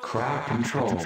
Crowd control.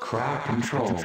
Crowd control.